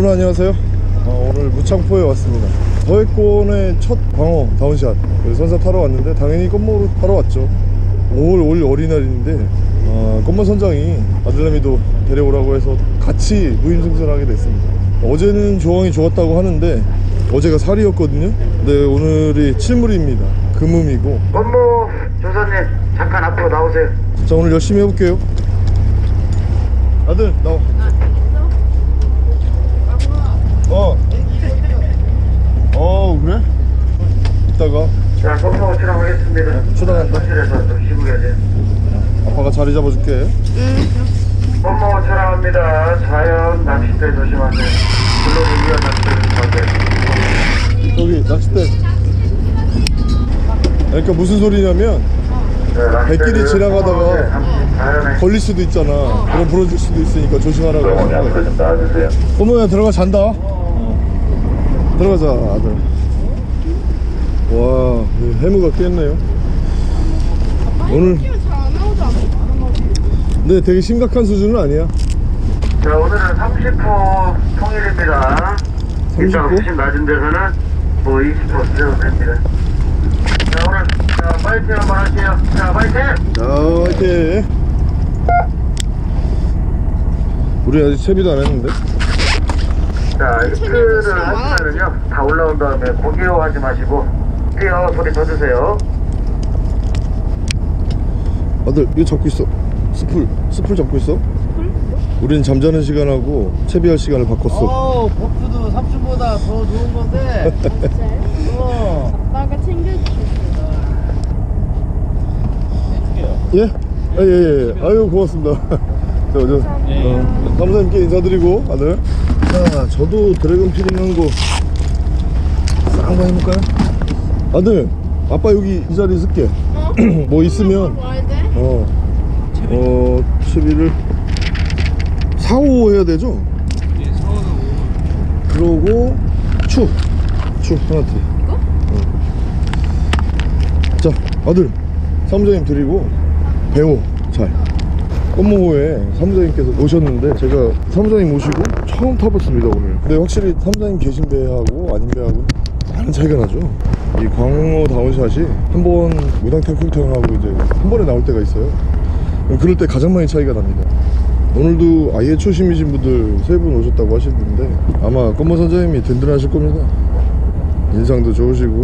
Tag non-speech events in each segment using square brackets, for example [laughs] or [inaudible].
여러분 안녕하세요. 어, 오늘 무창포에 왔습니다. 더해권의 첫 광어 다운샷. 그래서 선사 타러 왔는데 당연히 껌모로 타러 왔죠. 5월 5일 어린이날인데 어, 껌모 선장이 아들내미도 데려오라고 해서 같이 무임승선하게 됐습니다. 어제는 조항이 좋았다고 하는데 어제가 살이었거든요. 근데 오늘이 칠물입니다. 금음이고. 법무 조사님 잠깐 앞으로 나오세요. 자 오늘 열심히 해볼게요. 아들 나와 어. 어 그래? 이따가 자, 법무 출항하겠습니다. 출항한다. 호실에서 좀 쉬고 계세요. 아빠가 자리 잡아줄게 법무 출항합니다. 자연 낚싯대 조심하세요. 물놀이 위험 낚싯대 조심하세요. 저기 낚싯대 그러니까 무슨 소리냐면 네, 백길이 지나가다가 위험, 자연에 걸릴 수도 있잖아 그럼 부러질 수도 있으니까 조심하라고 하는 거야. 어머야 들어가 잔다 들어가자 아들 와 해무가 깼네요 오늘? 근데 되게 심각한 수준은 아니야 자, 오늘은 30호 통일입니다. 30호? 이따가 훨씬 낮은 데서는 뭐 20호 쓰셔도 됩니다. 자, 오늘 자, 파이팅 한번 할게요. 자, 파이팅! 자 화이팅 우리 아직 채비도 안 했는데 자, 이틀을 하시면은요, 다 올라온 다음에 고기로 하지 마시고, 뛰어 소리 더 주세요. 아들 이거 잡고 있어 스풀 스풀 잡고 있어 우린 잠자는 시간하고 채비할 시간을 바꿨어 어, buff도 삼촌보다 더 좋은 건데. [laughs] 어. 아빠가 챙겨주셨어요. 해줄게요. 예? 아, 예, 예, 예. 아유, 고맙습니다. [laughs] 저, 저, 어, 사무장님께 인사드리고, 아들. 자, 저도 드래곤 튜닝 한 거, 싹 한번 해볼까요? 아들, 아빠 여기 이 자리에 쓸게. 어? [clears throat] 뭐 있으면, 돼? 어, 어, 채비를 4, 5 해야 되죠? 그러고, 추. 추, 하나 드려. 이거? 자 아들 사무장님 드리고 배워 잘 꽃모호에 사무장님께서 오셨는데 제가 사무장님 모시고 처음 타봤습니다 오늘. 근데 확실히 사무장님 계신 배하고 아닌 배하고 많은 차이가 나죠. 이 광어 다운샷이 한 번 우당탕 쿵탕하고 이제 한 번에 나올 때가 있어요. 그럴 때 가장 많이 차이가 납니다. 오늘도 아예 초심이신 분들 세 분 오셨다고 하시는데 아마 꽃모 선장님이 든든하실 겁니다. 인상도 좋으시고.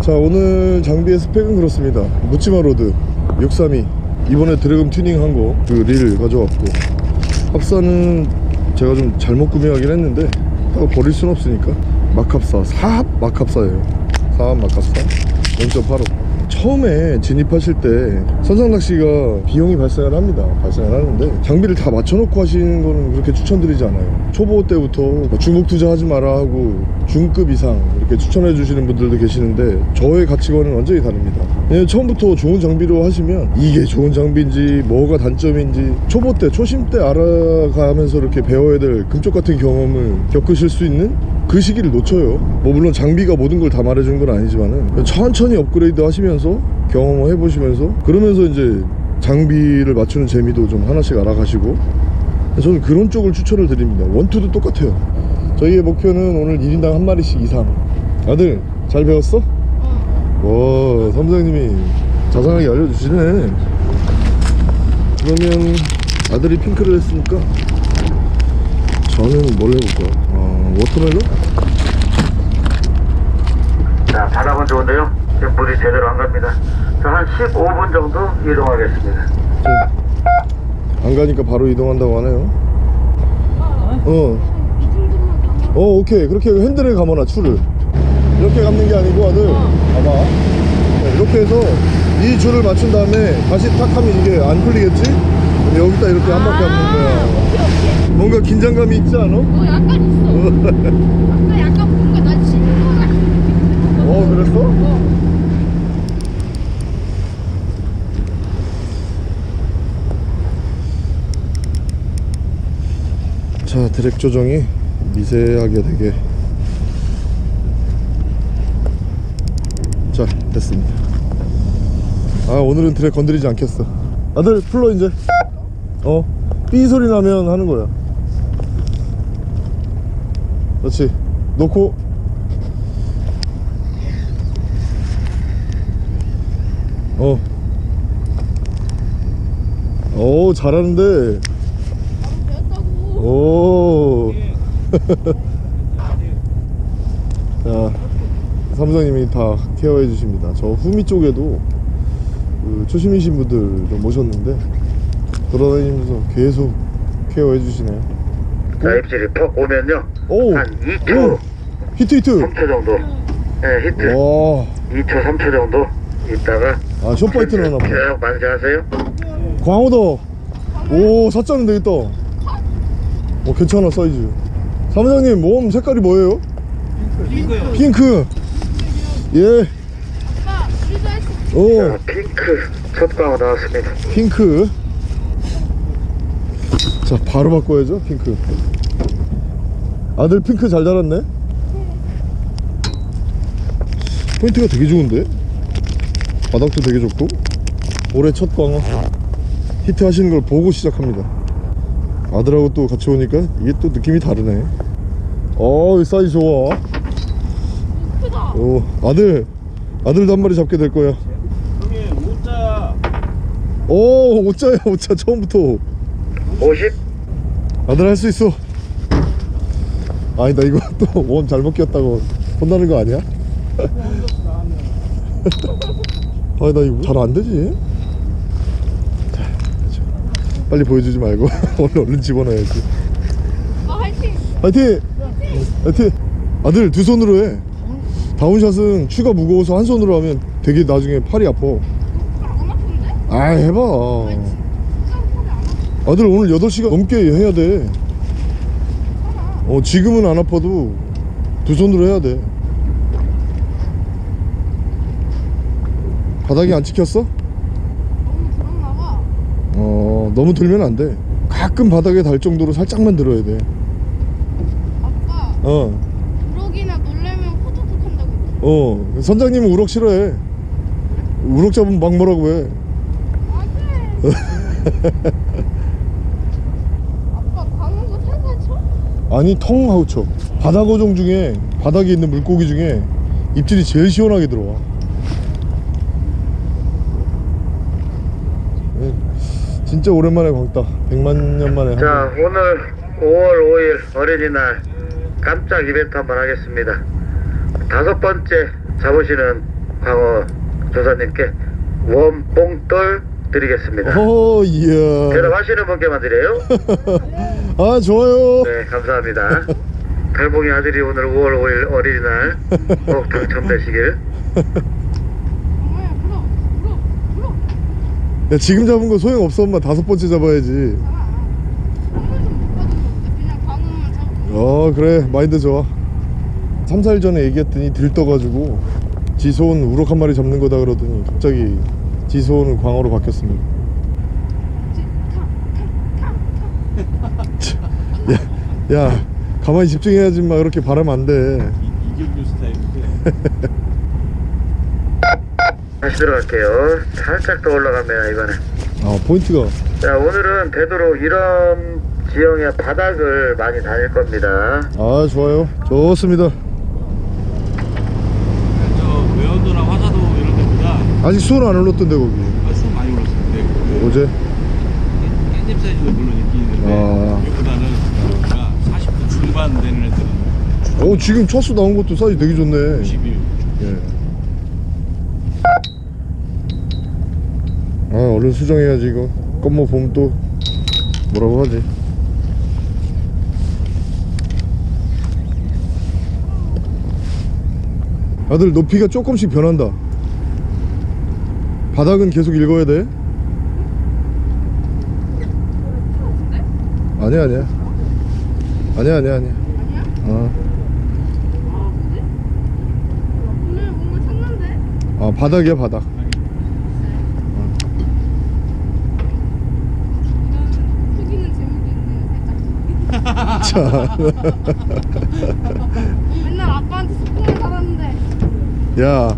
자 오늘 장비의 스펙은 그렇습니다. 묻지마 로드 632 이번에 드래곤 튜닝한 거 그 릴 가져왔고. 합사는 제가 좀 잘못 구매하긴 했는데 하고 버릴 순 없으니까. 막합사 사합 막합사예요. 사합 막합사. 0.85 처음에 진입하실 때 선상 낚시가 비용이 발생을 합니다. 발생을 하는데 장비를 다 맞춰놓고 하시는 거는 그렇게 추천드리지 않아요. 초보 때부터 뭐 중국 투자하지 마라 하고 중급 이상 이렇게 추천해 주시는 분들도 계시는데 저의 가치관은 완전히 다릅니다. 처음부터 좋은 장비로 하시면 이게 좋은 장비인지 뭐가 단점인지 초보 때 초심 때 알아가면서 이렇게 배워야 될 금쪽 같은 경험을 겪으실 수 있는 그 시기를 놓쳐요. 뭐 물론 장비가 모든 걸 다 말해준 건 아니지만은 천천히 업그레이드 하시면서 경험을 해보시면서 그러면서 이제 장비를 맞추는 재미도 좀 하나씩 알아가시고. 저는 그런 쪽을 추천을 드립니다. 원투도 똑같아요. 저희의 목표는 오늘 1인당 한 마리씩 이상. 아들 잘 배웠어? 와 사무장님이 자상하게 알려주시네. 그러면 아들이 핑크를 했으니까 저는 뭘 해볼까 어, watermelon? 자, 바닥은 좋은데요. 지금 물이 제대로 안 갑니다. 자, 한 15분 정도 이동하겠습니다. 안 가니까 바로 이동한다고 하네요 어 어 오케이 그렇게 핸들에 감아놔 줄을 이렇게 감는 게 아니고 아들 봐봐 네, 이렇게 해서 이 줄을 맞춘 다음에 다시 탁 하면 이게 안 풀리겠지? 여기다 이렇게 한 바퀴 감는 거야 오케이. 뭔가 긴장감이 있지 않아? 어 약간 있어. [laughs] 아까 약간 뭔가 나 친구랑. 어 그랬어? 어. 드랙 조정이 미세하게 되게 자 됐습니다. 아 오늘은 드랙 건드리지 않겠어. 아들 풀러 이제. 어? 삐 소리 나면 하는 거야. 그렇지. 놓고. 어. 오 잘하는데. 배웠다고. 오. [laughs] 자, 선장님이 다 케어해 주십니다. 저 후미 쪽에도 그 초심이신 분들 좀 모셨는데 돌아다니면서 계속 케어해 주시네요. 자, 입질이 퍽 오면요. 오, 한 2초, 오, 히트 히트. 3초 정도. 네, 히트. 와, 2초, 3초 정도 있다가 아 short bite 나나 봐. 계속 만세하세요. 광어도. 오, 사자는 되겠다. 오, 괜찮아 사이즈. 사무장님 몸 색깔이 뭐예요? 핑크요. 핑크. 예. 아빠. 오. 자, 핑크 첫 광어 나왔습니다. 핑크 자 바로 바꿔야죠 핑크 아들 핑크 잘 자랐네 포인트가 되게 좋은데 바닥도 되게 좋고 올해 첫 광어 히트 하시는 걸 보고 시작합니다 아들하고 또 같이 오니까 이게 또 느낌이 다르네 어이 사이즈 좋아 크다. 오 아들 아들도 한 마리 잡게 될 거야 형님 오자. 오 오짜야 오짜 처음부터 50? 아들 할 수 있어 아니 나 이거 또 원 잘못 끼웠다고 혼나는 거 아니야? [laughs] 아니 나 이거 잘 안 되지. 빨리 보여주지 말고 [laughs] 얼른 얼른 집어넣어야지 아, 화이팅. 화이팅! 화이팅! 아들 두 손으로 해 다운샷은 추가 무거워서 한 손으로 하면 되게 나중에 팔이 아파 안 아픈데? 아 해봐. 아들 오늘 8시간 넘게 해야 돼. 어, 지금은 안 아파도 두 손으로 해야 돼. 바닥이 안 찍혔어? 너무 들면 안 돼. 가끔 바닥에 달 정도로 살짝만 들어야 돼. 아빠, 어, 우럭이나 놀래면 호두둑 한다고. 어. 선장님은 우럭 싫어해. 우럭 잡으면 막 뭐라고 해. 안 돼. 아빠, 광어가 살살 쳐? 아니, 텅 하고 쳐. 바닥 어종 중에, 바닥에 있는 물고기 중에 입질이 제일 시원하게 들어와. 예, 진짜 오랜만에 광따. 100만 년 만에. 한 자, 오늘 5월 5일 어린이날 깜짝 이벤트 한번 하겠습니다. 다섯 번째 잡으시는 광어 조사님께 원뽕돌 드리겠습니다. 번. 어, 이야. 대답하시는 분께만 드려요. [laughs] 아, 좋아요. 네, 감사합니다. 달봉이 아들이 오늘 5월 5일 어린이날 꼭 당첨되시길. [laughs] 광어야, 불어, 불어, 불어. 야, 지금 잡은 거 소용없어, 엄마. 다섯 번째 잡아야지. 어, 그래. 마인드 좋아. 3, 4일 전에 얘기했더니 들떠가지고 지소은 우럭 한 마리 잡는 거다 그러더니 갑자기 지소은은 광어로 바뀌었습니다. [laughs] 야, 야, 가만히 집중해야지 마. 그렇게 바라면 안 돼. 이경규 스타일인데. [laughs] 다시 들어갈게요. 살짝 더 올라갑니다, 이번에. 아, 포인트가. 자, 오늘은 되도록 이런 지형의 바닥을 많이 다닐 겁니다. 아, 좋아요. 좋습니다. 저 외연도나 화사도 이런 데보다 아직 수온 안 올랐던데, 거기. 아, 수 많이 올랐었는데 그 어제? 깻잎 사이즈도 물론 있긴 있는데 아. 여기보다는 그러니까 40도 중반 되는 애들은 어, 지금 첫수 나온 것도 사이즈 되게 좋네. 90일 예. 아 얼른 수정해야지 이거. 껌뭐 보면 또 뭐라고 하지? 아들 높이가 조금씩 변한다. 바닥은 계속 읽어야 돼? 아니야 아니야. 아니야 아니야 아니야? 어. 아? 아 바닥이야 바닥 이런 속이는 재미도 있는 살짝. 자 맨날 아빠한테 속고만 살았는데. 야,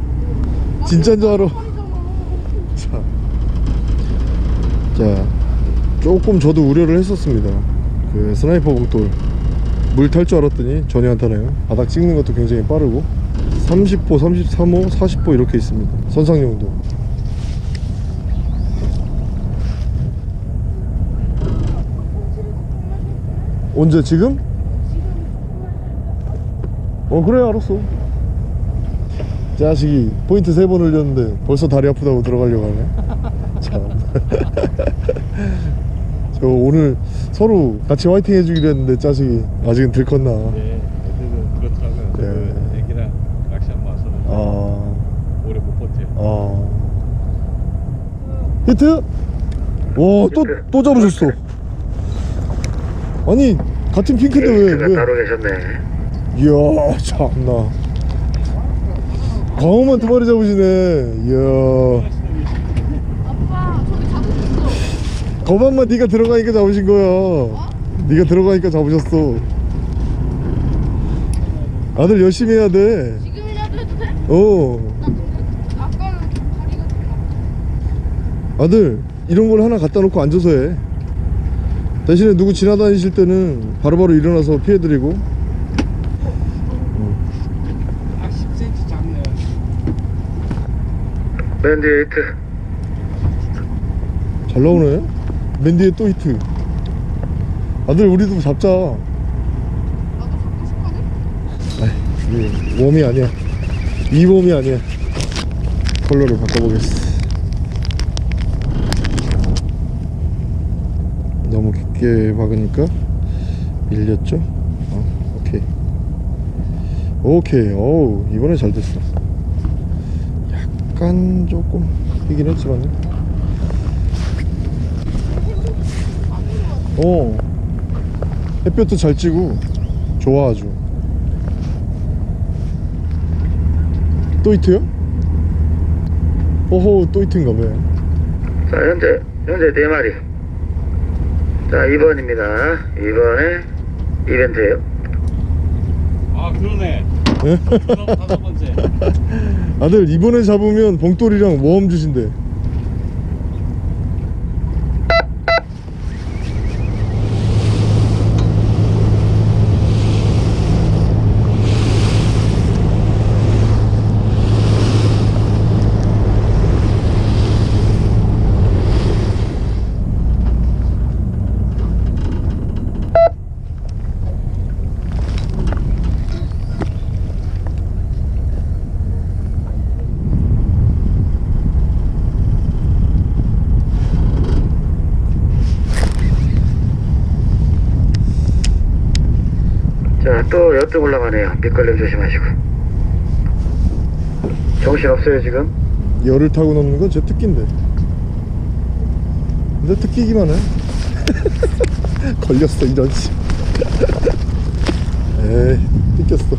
진짜인 줄 알아. 자, 자, 조금 저도 우려를 했었습니다. 그 스나이퍼 복돌. 물 탈 줄 알았더니 전혀 안 타네요. 바닥 찍는 것도 굉장히 빠르고. 30호, 33호, 40호 이렇게 있습니다. 선상용도 언제 지금? 어 그래 알았어 자식이 포인트 세 번 흘렸는데 벌써 다리 아프다고 들어가려고 하네 [laughs] 참. [laughs] 저 오늘 서로 같이 화이팅 해주기로 했는데 자식이 아직은 들컸나 네, 애들은 그렇더라고요. 네. 그 애기랑 낚시 한번 와서는 아... 오래 못 버텨요. 아... 히트? 와, 또, 또 잡으셨어. 아니, 같은 핑크인데 왜, 히트가 왜? 따로 계셨네. 이야, 참나. 광어만 두 마리 잡으시네. 이야. 아빠 저기 잡으셨어. 거만만 네가 들어가니까 잡으신 거야. 네가 들어가니까 잡으셨어. 아들 열심히 해야 돼. 지금이라도 해도 돼? 어. 나 근데 아까는 좀 다리가 좀 아들 이런 걸 하나 갖다 놓고 앉아서 해 대신에 누구 지나다니실 때는 바로 바로 일어나서 피해드리고. 아 10cm 작네요. 맨 뒤에 히트. 잘 나오네. 맨 뒤에 또 히트. 아들 우리도 잡자. 나도 잡고 싶거든. 아이, 이 웜이 아니야. 이 웜이 아니야. 컬러를 바꿔보겠어 너무 깊게 박으니까 밀렸죠? 어, 오케이. 오케이. 어우 이번에 잘 됐어. 약간 조금 휘긴 했지만 어. 햇볕도 잘 찌고 좋아 아주. 또 히트요? 어허 또 히트인가 봐요 자, 현재, 현재 네 마리. 자, 2번입니다. 2번에 이벤트예요 아 그러네. 그럼 다섯 번째. [laughs] 아들 이번에 잡으면 봉돌이랑 모험 주신대 자, 또 여뜩 올라가네요. 밑걸림 조심하시고. 정신 없어요, 지금? 열을 타고 넘는 건 제 특기인데 근데 특기기만 해 [laughs] 걸렸어 이런 씨 [laughs] 에이 뜯겼어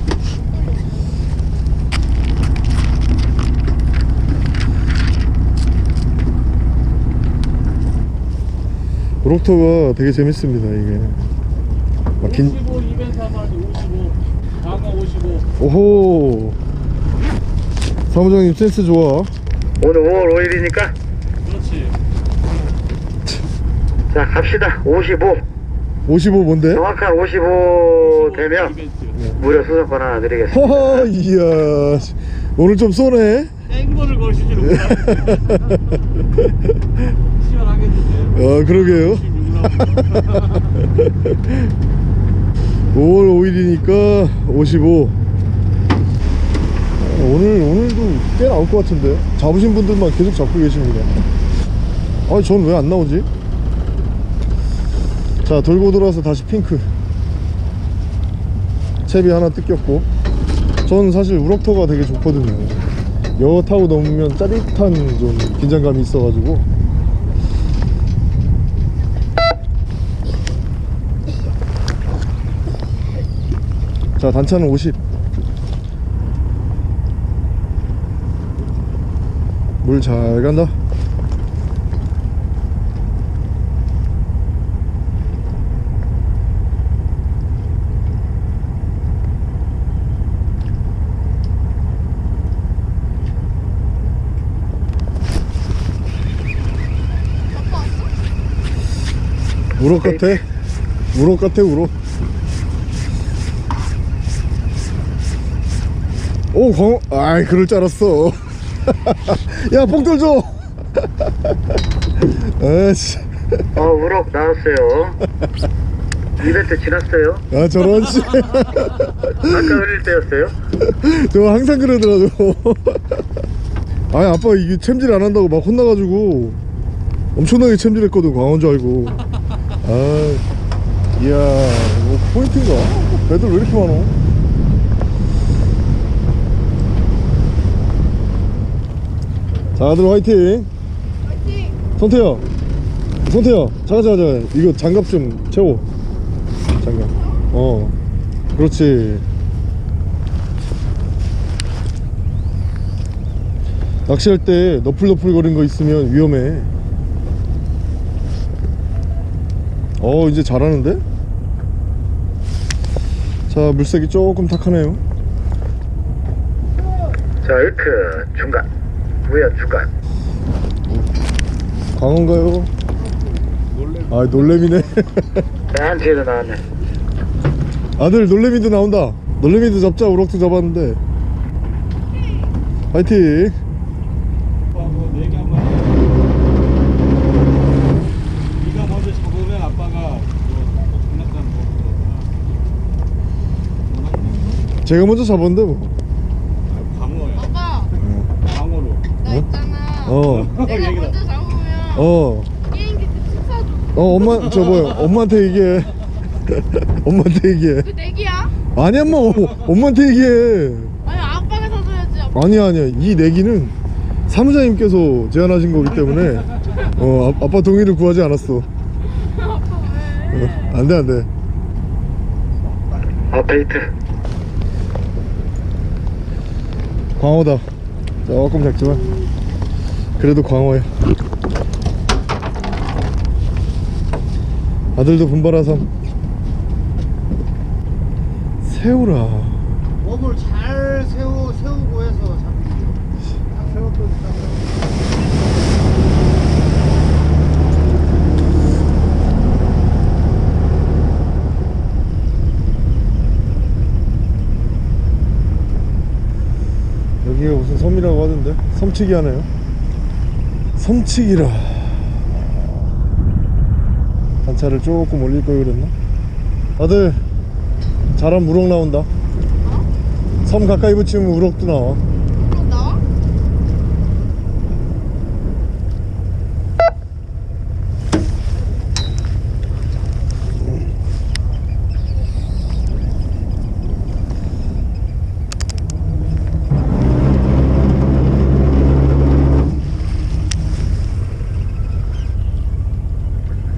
록터가 되게 재밌습니다 이게 막 긴... 55 이벤트 한번 하지 55. 방어 55. 오호 사무장님 센스 좋아 오늘 5월 5일이니까. 그렇지. 자, 갑시다. 55. 55 뭔데? 정확한 55 되면 이벤트. 무료 수상권 하나 드리겠습니다. 허허 이야 씨. 오늘 좀 쏘네 땡벌을 걸실 줄 몰랐네. 시원하겠는데요. 아 그러게요 [laughs] 5월 5일이니까 55 아, 오늘 오늘도 꽤 나올 것 같은데? 잡으신 분들만 계속 잡고 계십니다. 아니 전 왜 안 나오지? 자 돌고 돌아서 다시 핑크. 채비 하나 뜯겼고. 전 사실 우럭터가 되게 좋거든요. 여 타고 넘으면 짜릿한 좀 긴장감이 있어가지고 자 단차는 50 물 잘 간다? 우럭 같아? 우럭 같아 우럭 오 광어 아이 그럴 줄 알았어 야뽕 떨줘 아씨 어 우럭 나왔어요 이벤트 지났어요? 아 저런 씨 아까 흘릴 때였어요? 저 항상 그러더라고 [laughs] 아니 아빠 이게 챔질 안 한다고 막 혼나가지고 엄청나게 챔질했거든 광어인 줄 알고 아 이야 뭐 포인트인가? 애들 왜 이렇게 많어? 자 아들 화이팅. 파이팅. 성태야 성태야 잠깐 잠깐 잠깐. 이거 장갑 좀 채워. 장갑. 어. 그렇지. 낚시할 때 너플너플 거리는 거 있으면 위험해. 어 이제 잘하는데? 자 물색이 조금 탁하네요. 자 1크. 중간 우야 중간 광어인가요? 아 놀래미네. 자 한치에도 나왔네. 아들 놀래미도 나온다. 놀래미도 잡자 우럭도 잡았는데. 파이팅! 제가 먼저 잡았는데 뭐 아, 광어야 아빠 광어로 나 있잖아. 어. 내가. 먼저 잡으면 어, 게임기 특사줘. 어, 엄마, 저 뭐야, 엄마한테 얘기해. [laughs] 엄마한테 얘기해. 그 내기야? 아니야, 뭐, 엄마한테 얘기해. 아니 아빠가 사줘야지. 아빠. 아니야, 아니야. 이 내기는 사무장님께서 제안하신 거기 때문에, 어, 아, 아빠 동의를 구하지 않았어. 아빠 왜? 어, 안 돼, 안 돼. 어 베이트 광어다. 조금 작지만, 그래도 광어야. 아들도 분발하삼. 새우라. 몸을 잘 세우, 세우고 해서 잡히죠. 딱 여기가 무슨 섬이라고 하던데 섬치기 하네요 섬치기라. 단차를 조금 올릴 걸 그랬나? 아들 잘하면 우럭 나온다. 섬 가까이 붙이면 우럭도 나와 그럼 나와?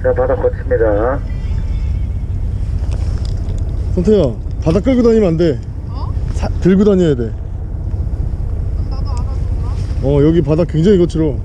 자 바닥 거칩니다 성태야 바닥 끌고 다니면 안돼 어? 들고 다녀야 돼 나도 알아줬나? 어 여기 바닥 굉장히 거칠어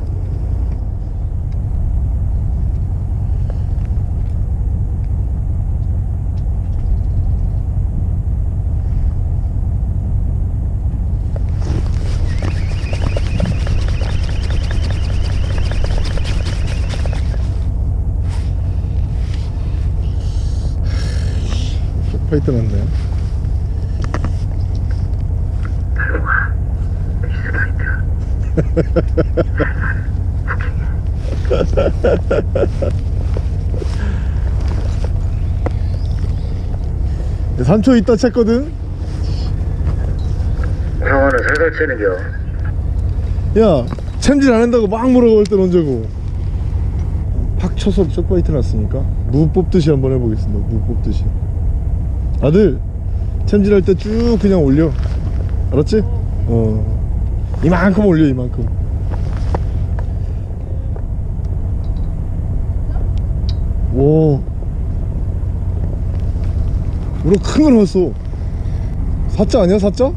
네, 3초 [laughs] 있다 챘거든? 광어는 살살 치는겨. 야 챔질 안 한다고 막 물어볼 땐 언제고? 팍 쳐서 short bite 났으니까? 무 뽑듯이 한번 해보겠습니다. 무 뽑듯이 아들 챔질할 때 쭉 그냥 올려 알았지? 어 이만큼 올려 이만큼 오 우리 큰거 나왔어 사자 아니야 사자?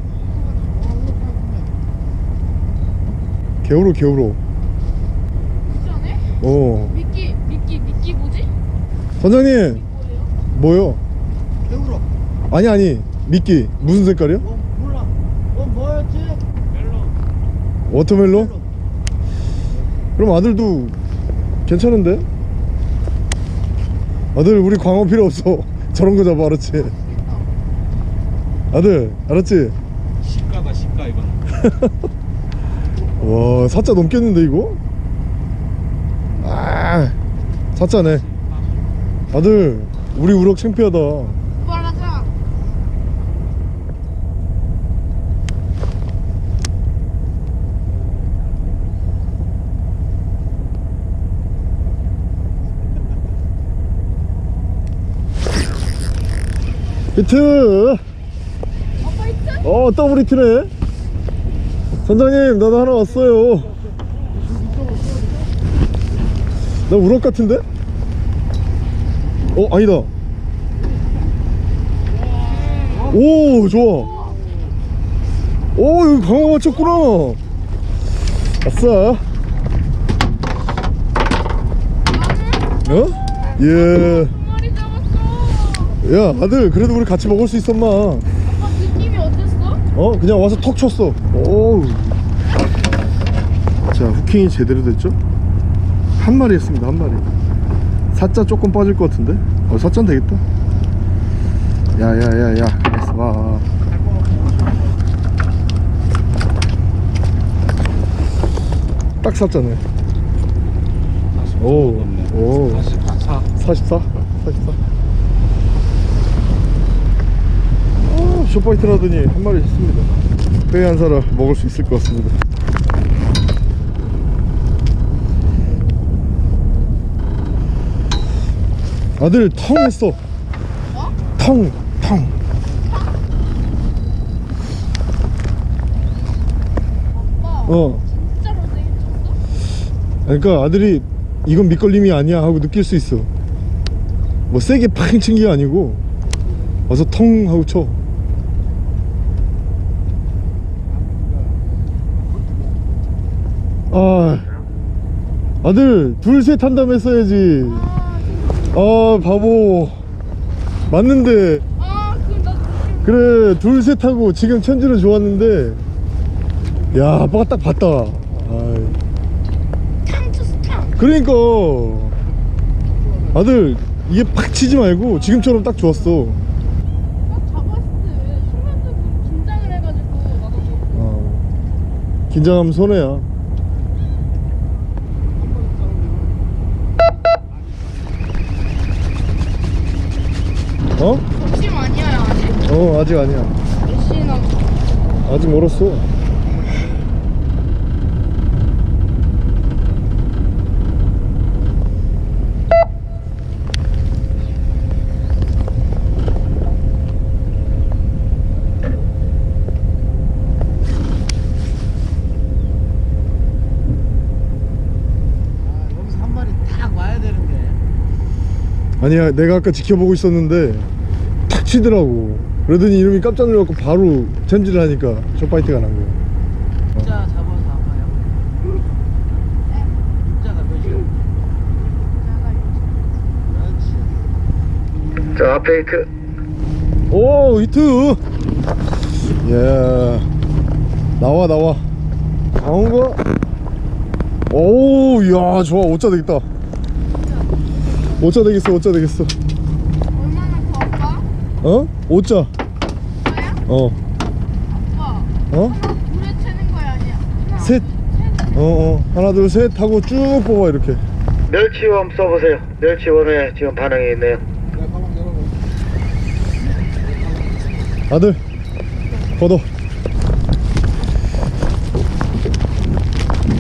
개우럭 개우럭 미션해? 어 미끼 미끼 미끼 뭐지? 선장님 뭐예요? 뭐요? 개우럭. 아니 아니 미끼 무슨 색깔이요? 어, 몰라. 어, 뭐였지? 멜론 watermelon? 그럼 아들도 괜찮은데? 아들 우리 광어 필요 없어 [laughs] 저런 거 잡아 알았지 아들 알았지 시가다 시가 이건 [laughs] 와 사자 넘겠는데 이거 아 사자네 아들 우리 우럭 창피하다 오빠라자. 히트? 어 더블 히트네 선장님 나도 하나 왔어요 나 우럭 같은데? 어 아니다 오 좋아 오 여기 강화 맞췄구나 아싸 어? 예. 야 아들 그래도 우리 같이 먹을 수 있었마 아빠 느낌이 어땠어? 어 그냥 와서 턱 쳤어. 오우. 자 후킹이 제대로 됐죠? 한 마리 했습니다 한 마리. 사자 조금 빠질 것 같은데? 어 사자는 되겠다. 야야야야. 가만있어. 봐딱 사자네. 오, 오. 44 44? 44? 어, 쇼파이트를 하더니 한 마리 했습니다 회한 사람 먹을 수 있을 것 같습니다 아들 텅 했어 텅, 텅 아빠. 어. 진짜로 되게 쳤어? 그러니까 아들이 이건 밑걸림이 아니야 하고 느낄 수 있어 뭐 세게 팡 친 게 아니고 와서 텅 하고 쳐 아, 아들 둘 셋 한다며 했어야지 아 바보 맞는데. 그래 둘 셋 하고 지금 천지는 좋았는데 야 아빠가 딱 봤다 아이. 그러니까 아들 이게 팍 치지 말고 지금처럼 딱 좋았어. 어. 긴장하면 손해야 어? 점심 아니야 아직? 어 아직 아니야 몇시 남았어? 아직 멀었어 아, 여기서 한 마리 딱 와야 되는데. 아니야 내가 아까 지켜보고 있었는데 탁 치더라고. 그러더니 이놈이 깜짝 놀라고 바로 챔질을 하니까 short bite가 난 거야. 육자 잡아서 아파요. 육자가 몇이요? 자 fake 오 히트! 예. 나와 나와. 나온 거 오야 좋아. 5자 되겠다 5자 되겠어 5자 되겠어 얼마나 커 아빠? 어? 5자 아야? 어 아빠. 어? 하나 둘에 채는 거야 아니야? 하나, 셋. 둘, 셋. 어어 하나 둘 셋 하고 쭉 뽑아 이렇게 멸치웜 써보세요 멸치웜에 지금 반응이 있네요 아들 걷어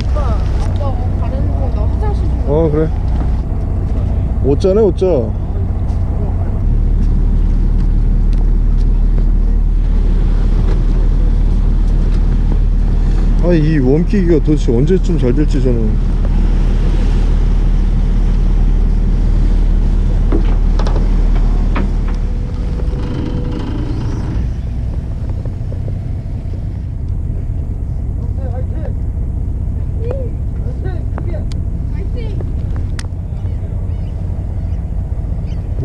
아빠 아빠 뭐 바르는 거나 화장실 좀. 어 그래 5자네 5자 아이 웜키기가 도대체 언제쯤 잘 될지 저는 파이팅.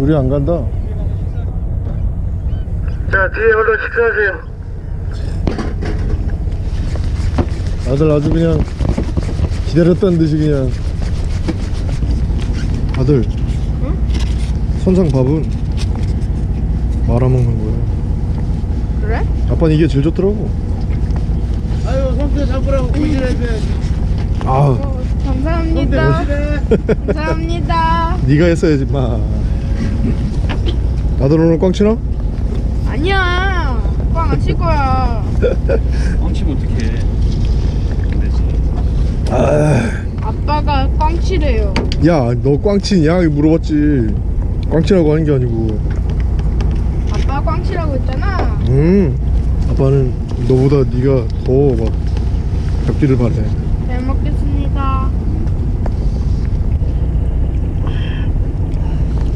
우리 안 간다. 자 뒤에 얼른 식사하세요. 아들 아주 그냥 기다렸다는 듯이 그냥. 아들. 선상 밥은 말아먹는 거야. 그래? 아빠는 이게 제일 좋더라고. 아유 손대 잡으라고 부실해줘야지. 아. 어, 감사합니다. 감사합니다. [laughs] 네가 했어야지 마 아들 오늘 꽝 치나? 아니야. 오빠 안칠 거야. [laughs] 뻥치면 어떡해 안 아, 아빠가 꽝 치래요. 야너 꽝치냐? 물어봤지 꽝치라고 하는 게 아니고 아빠 꽝 치라고 했잖아. 음 아빠는 너보다 네가 더막 벽지를 바래 잘 먹겠습니다.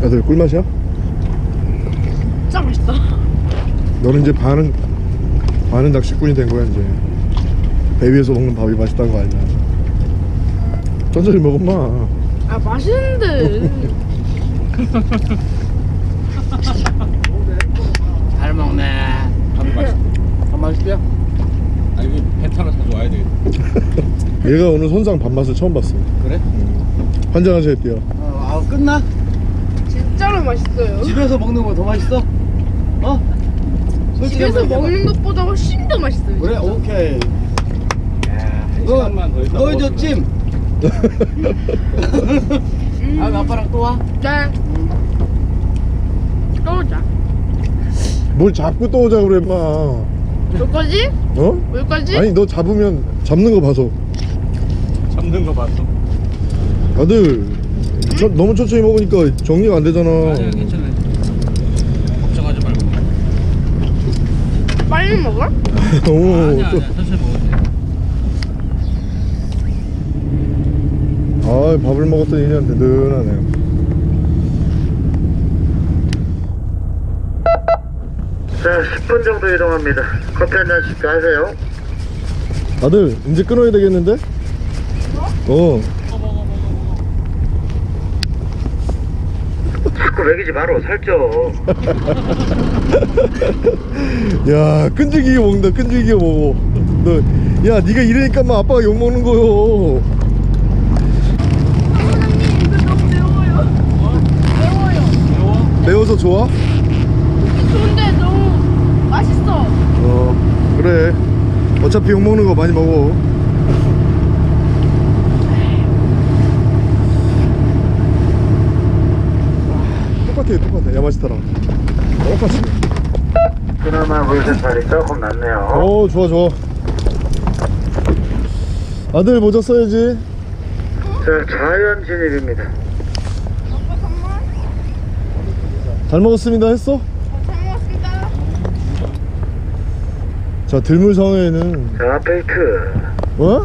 아들 꿀맛이야? 진짜 맛있다. 너는 이제 반은 반은 낚시꾼이 된 거야 이제 배 위에서 먹는 밥이 맛있다는 거 아니야 천천히 먹어 마 아 맛있는데. [laughs] 잘 먹네 밥이 맛있어 밥 맛있대요? 아 이거 배 타러 자주 와야 되겠다 [laughs] 얘가 오늘 선상 밥맛을 처음 봤어 그래? 환장하셔야 돼요 어, 아 끝나? 맛있어요. 집에서 먹는 거 더 맛있어? 어? 솔직히 집에서 한번 먹는 것보다 훨씬 더 맛있어요. 그래? 오케이 한 너, 시간만 더 있다 너 이제 먹었으면 찜! 음. [laughs] 아 아빠랑 또 와? 네. 또 오자. 뭘 잡고 또 오자 그래 마올 거지? 어? 올 거지? 아니 너 잡으면 잡는 거 봐서 잡는 거 봤어 아들 저, 너무 천천히 먹으니까 정리가 안 되잖아. 아니야 괜찮아 걱정하지 말고. 빨리 먹어? [laughs] 오, 아니야 또, 아니야 천천히 먹어도 돼아 밥을 먹었더니 그냥 든든하네. 자 10분 정도 이동합니다. 커피 한 잔씩 하세요. 아들 이제 끊어야 되겠는데? 어. 자 먹이지 마라 살쪄 야 끈질기게 먹는다 끈질기게 먹어 너야 네가 이러니까만 아빠가 욕먹는 거요 사모님 이거 너무 매워요. 매워요. 매워서 좋아? 좋은데 너무 맛있어. 어 그래 어차피 욕먹는 거 많이 먹어 똑같아요. 똑같아 야마시타랑 똑같이 그나마 물색살이 조금 낫네요. 어 좋아 좋아. 아들 모자 써야지. 자 자연 진입입니다? 잘 먹었습니다. 했어? 어, 잘 먹었습니다. 자 들물상에는. 자 페이크. 어?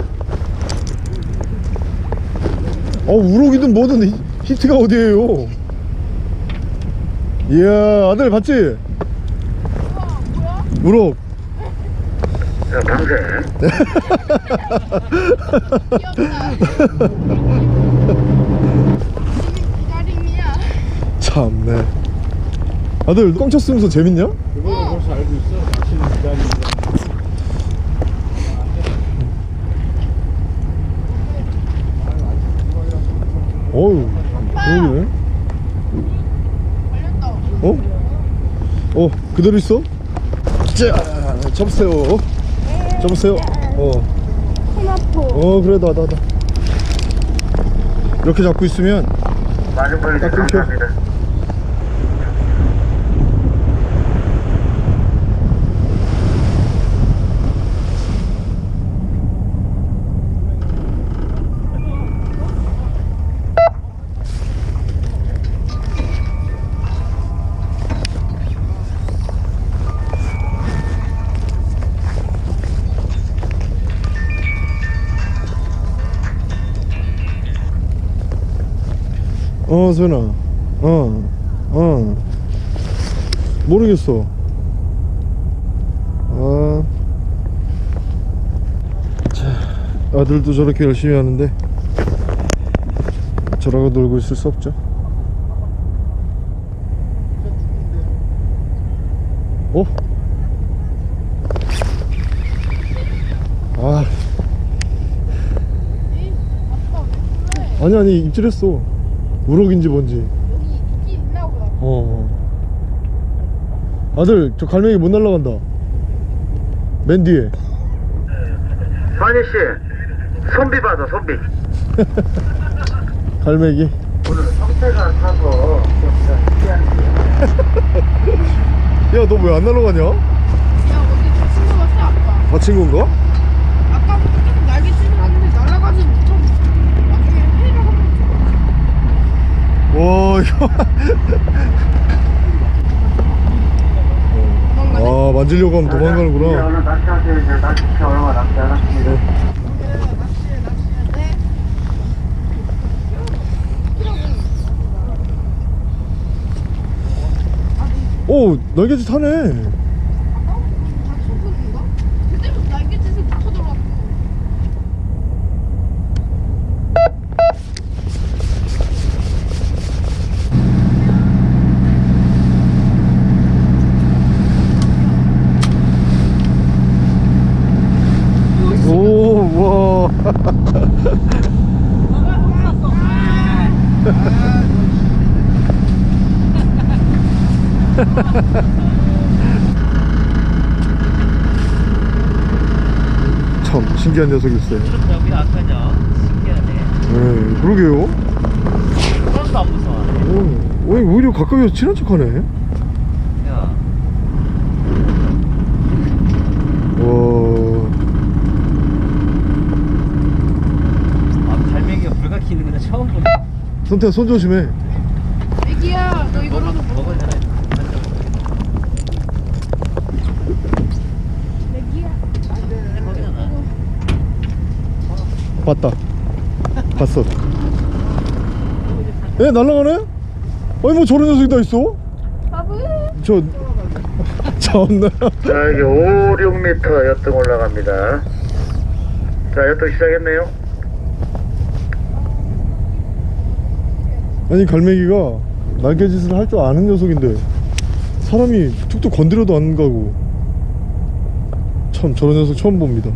어 우럭이든 뭐든 히- 히트가 어디에요 이야 아들 봤지? 우와 뭐야? 우럭 자 방생 귀엽다. 기다림이야. 참네 아들 꽝 쳤으면서 재밌냐? 그거는 벌써 알고 있어 낚시는 기다리니까 어우 그러네 걸렸다. 어? 어 그대로 있어? 자 접으세요 접으세요 어, 손 아파. 어 그래 놔 놔, 놔. 이렇게 잡고 있으면 딱 끊겨. 감사합니다 어 어어 모르겠어. 아. 자, 아들도 저렇게 열심히 하는데 저라고 놀고 있을 수 없죠. 어? 아? 아니 아니 입질했어 우럭인지 뭔지 여기 있긴 있나 보다. 어. 아들 저 갈매기 못 날라간다. 맨 뒤에. 만희 씨, 선비 받아, 선비. [laughs] 갈매기. 오늘 성태가 타서 [laughs] 야너 왜 안 날아가냐? 야 어디 다친 거 같아 아빠 다친 건가? 아까부터 계속 날개 치는 왔는데 날아가지 못하고 나중에 회를 한번 와 이거. 아 만지려고 하면 도망가는구나. 오늘 낚시 하세요. 이제 낚시 얼마 남지 않았습니다. 낚시해 낚시해야 돼오 날개짓 하네. 아까부터 다친 건가? 그때부터 날개짓을 못하더라고 오 와. 참 신기한 녀석일세. 여기 아까냐? 신기하네. 네, 그러게요. 하나도 안 무서워. 오, 오, 오히려 가까이 서 친한 척하네. 야, 와, 아, 갈매기가 불가 키는 거는 처음 보네. 선태야 손 조심해. 애기야 너 이거라도 먹어 먹어야 되나? 애기야 봤다. 봤어. 에 날라가네? 아니 뭐 저런 녀석이 다 있어? 바보 저 [laughs] 참나. 자, 여기 5, 6m 여등 올라갑니다. 자, 여등 시작했네요. 아니 갈매기가 날개짓을 할 줄 아는 녀석인데 사람이 툭툭 건드려도 안 가고 참 저런 녀석 처음 봅니다.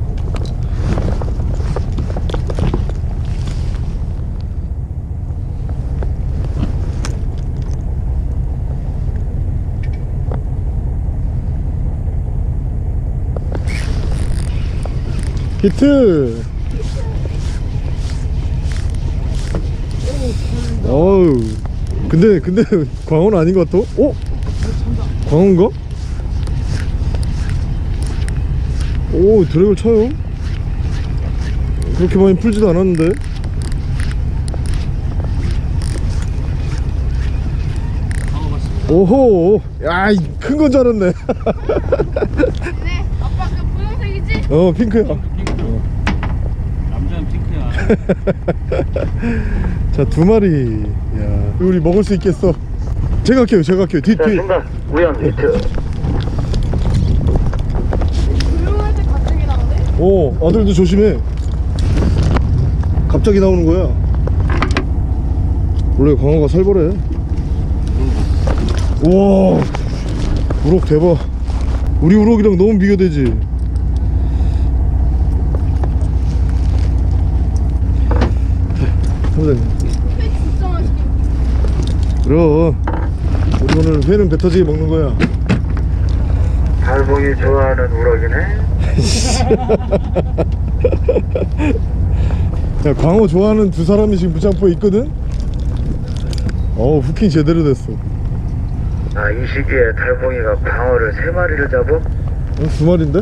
히트! 어우 근데 근데 [laughs] 광어는 아닌 것 같아? 어? 광어인가? 오 드랙을 쳐요 그렇게 많이 풀지도 않았는데 오호 야큰 건 줄 알았네 [laughs] 네 아빠 그 분홍색이지? 어 핑크야. [laughs] 자두 마리. 야 우리 먹을 수 있겠어. 제가 할게요 제가 할게요 자, 뒤뒤 중간, 우연 히트. 조용할 때 갑자기 나오네? 오 아들도 조심해. 갑자기 나오는 거야. 원래 광어가 살벌해. 우와. 우럭 대박. 우리 우럭이랑 너무 비교되지 사장님 회 진짜 맛있게 그럼 우리 오늘 회는 배 터지게 먹는 거야 달봉이 좋아하는 우럭이네. [laughs] 야 광어 좋아하는 두 사람이 지금 부창포에 있거든 어 후킹 제대로 됐어 아, 이 시기에 달봉이가 광어를 세 마리를 잡어? 어, 두 마리인데?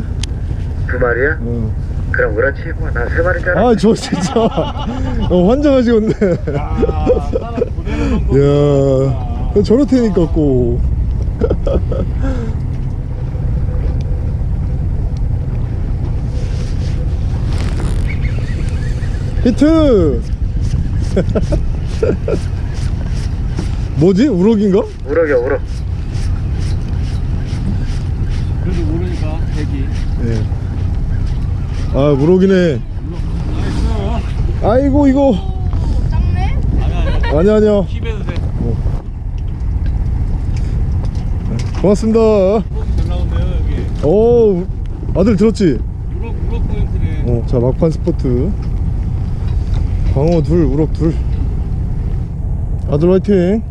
두 마리야? 어. 그럼 그렇지. 뭐, 난세 마리 잖아. 아, 저 진짜 어, 환장하시겠네. 아, 사람 보내는 거. 야, 저럴 테니까 꼭. 히트! [laughs] 뭐지? 우럭인가? 우럭이야, 우럭. 그래도 모르니까 대기. 예. 아. nice. 아이고, 이거. 작네? 아니야. keep해도 돼. 고맙습니다. 오, 아들 들었지? 우럭 우럭 포인트네. 어, 자 막판 스퍼트 광어 둘 우럭 둘 아들 화이팅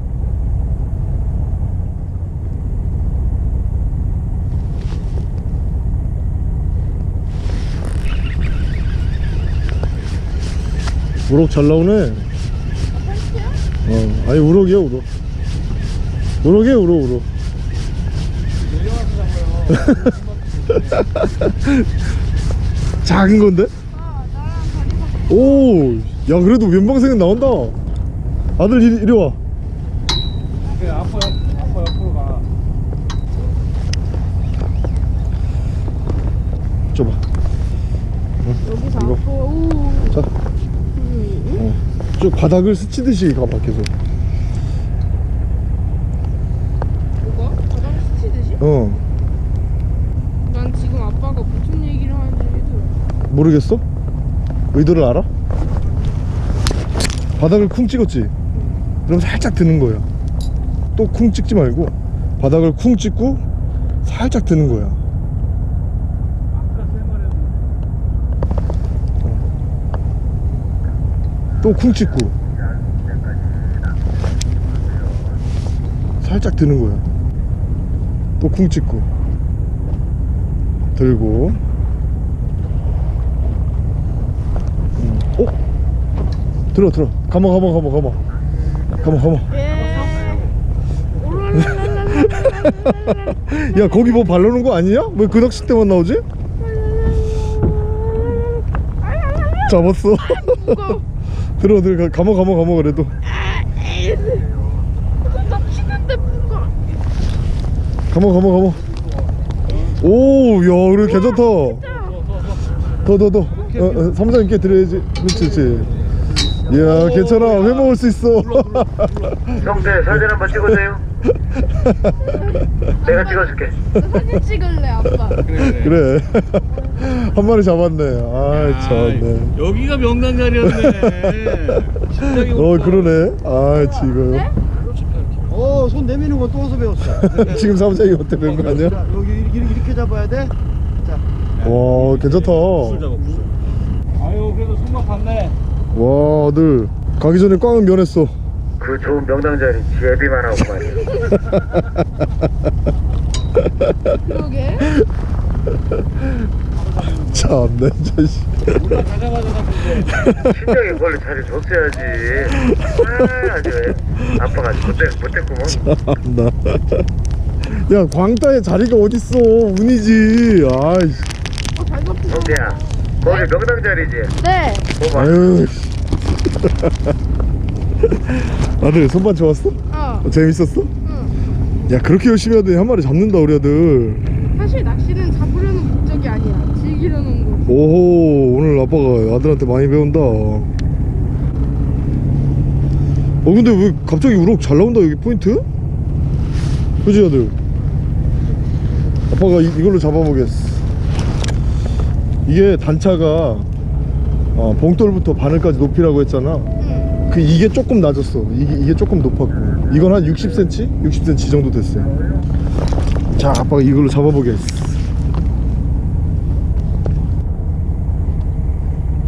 우럭 잘 나오네 어 아니 우럭이야 우럭 우럭이야 우럭 우럭 [laughs] 작은 건데? 오, 야 그래도 왼방생은 나온다. 아들 이리, 이리 와. 그 아빠 옆 아빠 옆으로 가. 줘봐. 여기서 이거. 앞으로 오 자, 음. 어. 쭉 바닥을 스치듯이 가봐 계속. 뭐가? 바닥 스치듯이? 어, 난 지금 아빠가 무슨 얘기를 하는지 해줘 모르겠어? 의도를 알아? 바닥을 쿵 찍었지. 그럼 살짝 드는 거야. 또 쿵 찍지 말고 바닥을 쿵 찍고 살짝 드는 거야. 또쿵 찍고. 살짝 드는 거야 또쿵 찍고. 들고. 음. 어? 들어 들어. 가만 가만 가만 가만 가만 가만 야 거기 뭐 발라놓은 거 아니냐? 왜 근학식 때만 나오지? 잡았어. 들어 들어 감어 감어 감어 그래도. 나 치는데 뭔가 감어 감어 감어. 오야 그래 괜찮다. 더더더. 어, 어, 삼사님께 드려야지. 그렇지 그렇지. 이야 괜찮아. 회 먹을 수 있어. 형제 사진 한번 찍으세요. [laughs] 내가 찍어줄게. 나 사진 찍을래 아빠? 그래 [laughs] 한 마리 잡았네. 아이 참네. 여기가 명당 자리였네. 심장이 어 그러네. 아 지금. 어, 손 내미는 건 또 어디서 배웠어? 지금 사무장이 어때 된거 아니야? 자, 여기 이렇게, 이렇게 잡아야 돼. 자, 와 괜찮다. 아유 그래도 손맛 봤네. 와 아들 가기 전에 꽝은 면했어 그 좋은 명당 자리 제비만 하고 말이야. 그러게 [laughs] 참내 자식. 심장이 원래 자리 줬어야지. 아, 아주 아빠가 못됐 못됐구먼. 참나 야 광따에 자리가 어딨어 운이지 아이씨 어잘 잡힌다 형제야, 거기 명당 자리지. 네 봐봐. 아유 [laughs] 아들 손반 좋았어? 어, 어, 재밌었어? 응. 야 그렇게 열심히 하더니 한 마리 잡는다 우리 아들 사실 낚시는 잡으려는 목적이 아니야 즐기려는 거 오호 오늘 아빠가 아들한테 많이 배운다 어 근데 왜 갑자기 우럭 잘 나온다 여기 포인트? 그지 아들? 아빠가 이, 이걸로 잡아보겠어 이게 단차가 어, 봉돌부터 바늘까지 높이라고 했잖아. 응. 그 이게 조금 낮았어. 이게, 이게 조금 높았고. 이건 한 60cm? 60cm 정도 됐어요 자 아빠가 이걸로 잡아보겠어.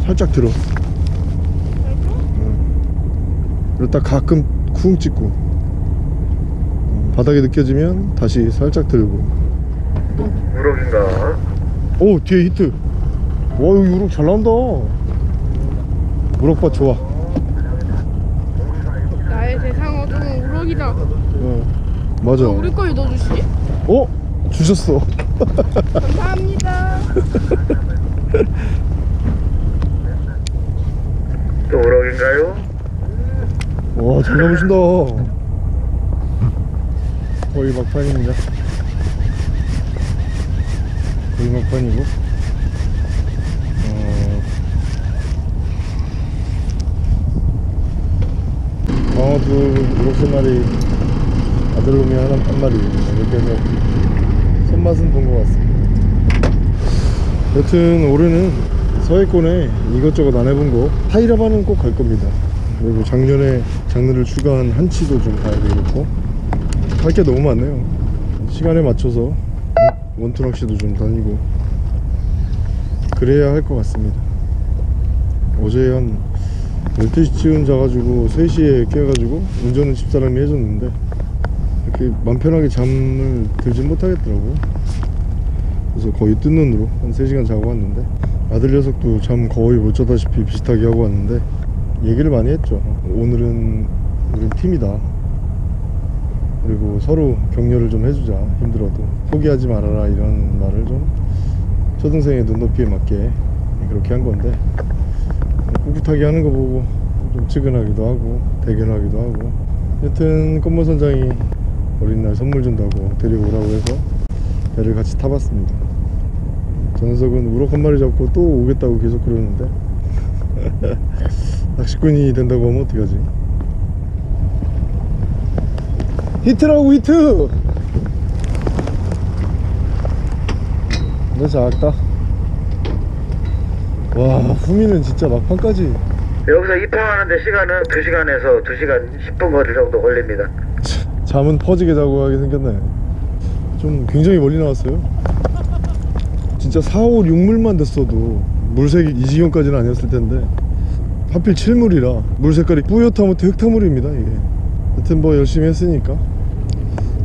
살짝 들어. 딱 가끔 쿵 찍고. 어, 바닥에 느껴지면 다시 살짝 들고. 우럭인가? 오 뒤에 히트 와 여기 우럭 잘 나온다 우럭밭 좋아 나의 세상 어둠은 우럭이다 어, 맞아 우리 거에 넣어주시지? 어? 주셨어 [laughs] 감사합니다 또 우럭인가요? 와, 잘 잡으신다. 거의 막판입니다. 거의 막판이고. 광어도 일곱 세 마리, 아들놈이 하나, 한 마리. 이렇게 해서 손맛은 본 것 같습니다. 여튼 올해는 서해권에 이것저것 안 해본 거 타이라바는 꼭 갈 겁니다 그리고 작년에 장르를 추가한 한치도 좀 가야 되겠고 할 게 너무 많네요 시간에 맞춰서 원투 낚시도 좀 다니고 그래야 할 것 같습니다 어제 한 12시쯤 자가지고 3시에 깨가지고 운전은 집사람이 해줬는데 이렇게 맘 편하게 잠을 들진 못하겠더라고요 그래서 거의 뜬 눈으로 한 3시간 자고 왔는데 아들 녀석도 잠 거의 못 자다시피 비슷하게 하고 왔는데 얘기를 많이 했죠. 오늘은 우린 팀이다. 그리고 서로 격려를 좀 해주자. 힘들어도 포기하지 말아라 이런 말을 좀 초등생의 눈높이에 맞게 그렇게 한 건데 꿋꿋하게 하는 거 보고 좀 측은하기도 하고 대견하기도 하고 여튼 꽃모 선장이 어린 날 선물 준다고 데리고 오라고 해서 배를 같이 타봤습니다. 저 녀석은 우럭 한 마리 잡고 또 오겠다고 계속 그러는데 [laughs] 낚시꾼이 된다고 하면 어떡하지? 히트라고 히트! 너 작다 와 후미는 진짜 막판까지. 여기서 입항하는데 시간은 2시간에서 2시간 10분 거리 정도 걸립니다. 잠은 퍼지게 자고 하게 생겼네. 좀 굉장히 멀리 나왔어요. 진짜 4, 5, 6물만 됐어도 물색이 이 지경까지는 아니었을 텐데. 하필 7물이라 물 색깔이 뿌옇다못해 흙탕물입니다 이게. 하여튼 뭐 열심히 했으니까.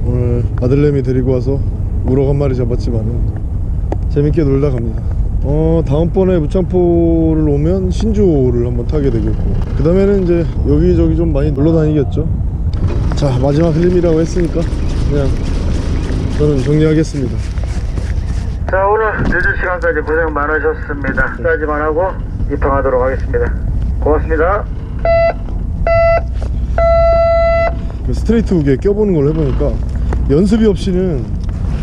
오늘 아들내미 데리고 와서 우럭 한 마리 잡았지만은 재밌게 놀다 갑니다 어 다음번에 무창포를 오면 신주호를 한번 타게 되겠고 그 다음에는 이제 여기저기 좀 많이 놀러 다니겠죠 자 마지막 흘림이라고 했으니까 그냥 저는 정리하겠습니다 자 오늘 늦은 시간까지 고생 많으셨습니다. 까지만 하고 입항하도록 하겠습니다. 고맙습니다. 그 스트레이트 훅에 껴보는 걸 해보니까 연습이 없이는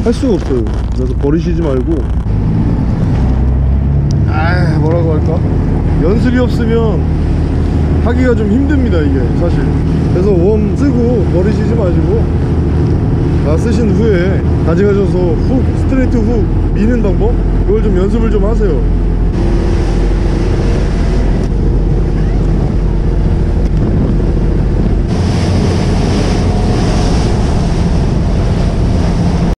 할 수가 없어요 그래서 버리시지 말고 아 뭐라고 할까? 연습이 없으면 하기가 좀 힘듭니다 이게 사실. 그래서 웜 쓰고 버리시지 마시고 다 쓰신 후에 가져가셔서 훅 스트레이트 훅 미는 방법? 그걸 좀 연습을 좀 하세요